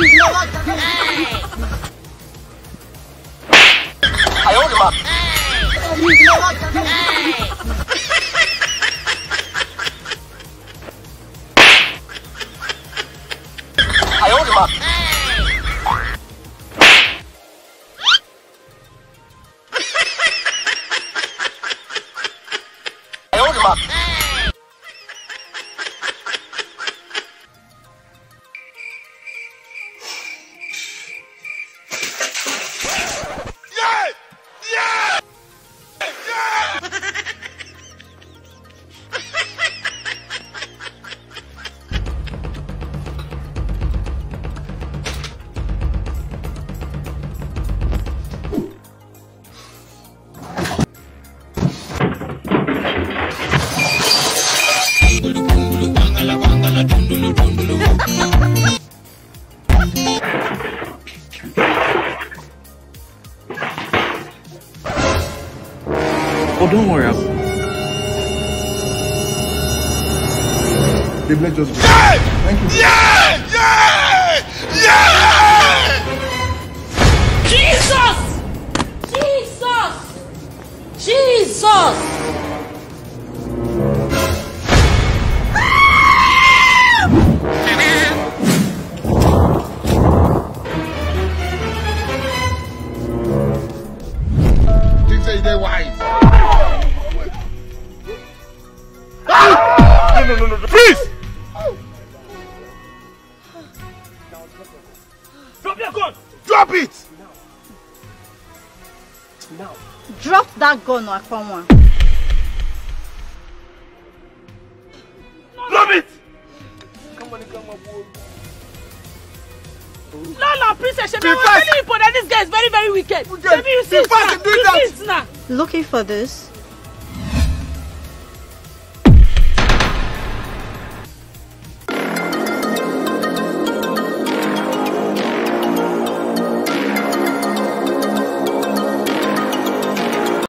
哎！哎。呦我的妈！哎！哎。呦我的妈！哎！哎。呦我的妈！哎。Oh, don't worry. I'll... Babe, let's just go. Thank you. Jesus! Jesus! Jesus! Think say they wise. No, no, no, no. Please! Drop your gun! Drop it. Now, Now. drop that gun, Akwanwa. Drop it! Lala, princess, Shebi, Be I was fast. telling you, but that this guy is very, very wicked. Wicked. Maybe you Be see it now. You see it now. Looking for this?